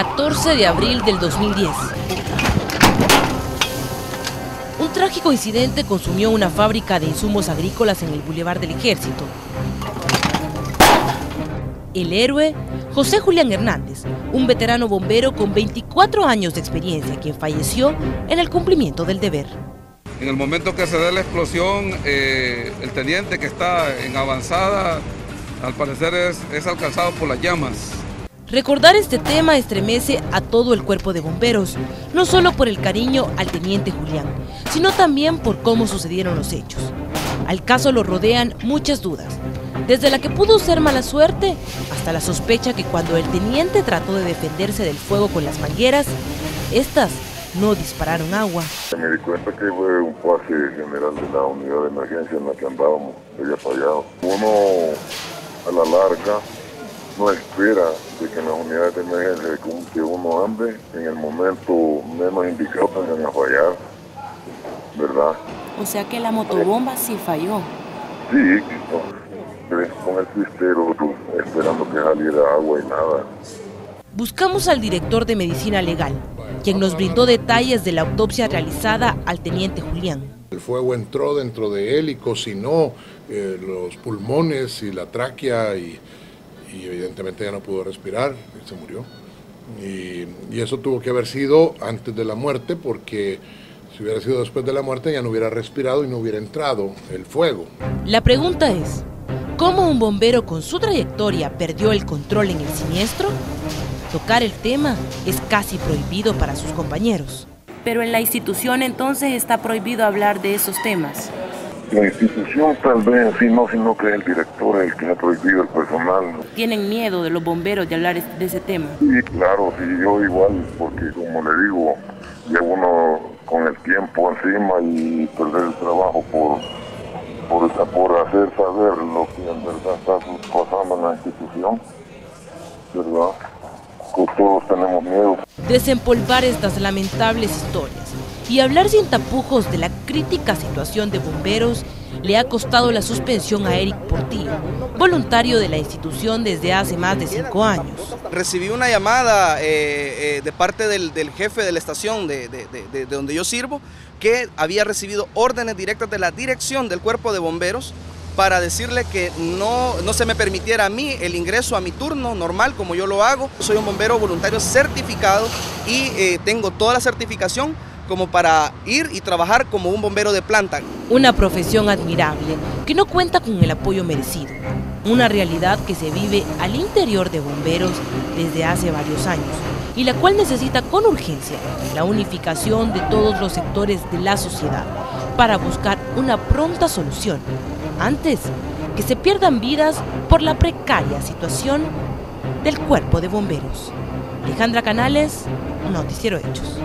14 de abril del 2010. Un trágico incidente consumió una fábrica de insumos agrícolas en el Boulevard del Ejército. El héroe, José Julián Hernández, un veterano bombero con 24 años de experiencia, quien falleció en el cumplimiento del deber. En el momento que se da la explosión, eh, el teniente que está en avanzada, al parecer es, es alcanzado por las llamas. Recordar este tema estremece a todo el cuerpo de bomberos, no solo por el cariño al teniente Julián, sino también por cómo sucedieron los hechos. Al caso lo rodean muchas dudas, desde la que pudo ser mala suerte hasta la sospecha que cuando el teniente trató de defenderse del fuego con las mangueras, estas no dispararon agua. Me di cuenta que fue un pase general de la unidad de emergencia en la que andábamos, había fallado. Uno a la larga no espera de que en las unidades de emergencia que uno ande en el momento menos indicado tengan a fallar, ¿verdad? O sea que la motobomba sí falló. Sí, con el cistero esperando que saliera agua y nada. Buscamos al director de medicina legal, quien nos brindó detalles de la autopsia realizada al teniente Julián. El fuego entró dentro de él y cocinó eh, los pulmones y la tráquea y, evidentemente ya no pudo respirar, y se murió. Y, y, eso tuvo que haber sido antes de la muerte porque si hubiera sido después de la muerte ya no hubiera respirado y no hubiera entrado el fuego. La pregunta es, ¿cómo un bombero con su trayectoria perdió el control en el siniestro? Tocar el tema es casi prohibido para sus compañeros. Pero en la institución entonces está prohibido hablar de esos temas. La institución tal vez sí no, sino que el director es el que ha prohibido el personal. ¿Tienen miedo de los bomberos de hablar de ese tema? Sí, claro, sí, yo igual, porque como le digo, ya uno con el tiempo encima y perder el trabajo por, por, por hacer saber lo que en verdad está pasando en la institución, ¿verdad? todos tenemos miedo. Desempolvar estas lamentables historias y hablar sin tapujos de la crítica situación de bomberos le ha costado la suspensión a Eric Portillo, voluntario de la institución desde hace más de cinco años. Recibí una llamada eh, eh, de parte del, jefe de la estación de, de donde yo sirvo, que había recibido órdenes directas de la dirección del cuerpo de bomberos para decirle que no, no se me permitiera a mí el ingreso a mi turno normal como yo lo hago. Soy un bombero voluntario certificado y eh, tengo toda la certificación como para ir y trabajar como un bombero de planta. Una profesión admirable que no cuenta con el apoyo merecido. Una realidad que se vive al interior de bomberos desde hace varios años y la cual necesita con urgencia la unificación de todos los sectores de la sociedad para buscar una pronta solución antes que se pierdan vidas por la precaria situación del cuerpo de bomberos. Alejandra Canales, Noticiero Hechos.